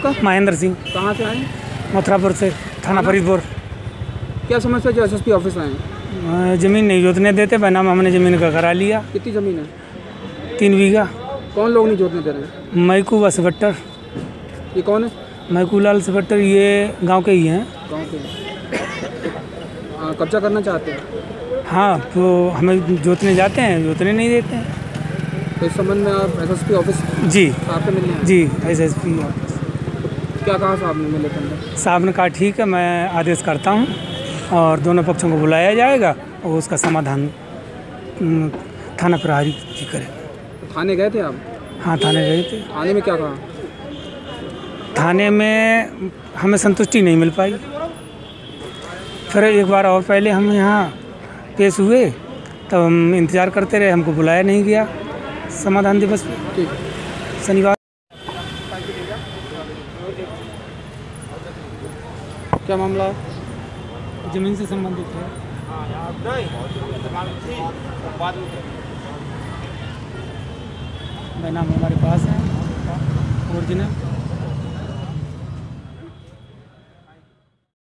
आपका? महेंद्र सिंह कहाँ से आए? मथुरापुर से थाना फरीदपुर। क्या समस्या जो एसएसपी ऑफ़िस आए ज़मीन नहीं जोतने देते बनाम हमने ज़मीन का करा लिया। कितनी ज़मीन है? तीन बीघा। कौन लोग नहीं जोतने दे रहे मैकू व सवट्टर ये कौन है? मैकू लाल सवट्टर ये गाँव के ही हैं। गाँव के कब्जा करना चाहते हैं? हाँ तो हमें जोतने जाते हैं जोतने नहीं देते हैं। तो इस संबंध में आप एसएसपी ऑफ़िस जी। आपसे मिलने जी एस एस पी ऑफ़िस। क्या कहा साहब ने मिले थे अंदर? साहब ने कहा ठीक है मैं आदेश करता हूँ और दोनों पक्षों को बुलाया जाएगा और उसका समाधान थाना प्रहरी जी करे तो थाने गए थे आप? हाँ थाने गए थे। थाने में क्या कहा? थाने में हमें संतुष्टि नहीं मिल पाई। फिर एक बार और पहले हम यहाँ पेश हुए तब हम इंतज़ार करते रहे हमको बुलाया नहीं गया। समाधान दिवस पे। ठीक। शनिवार क्या मामला? ज़मीन से संबंधित है। बैनाम हमारे पास है। ओरिजिनल।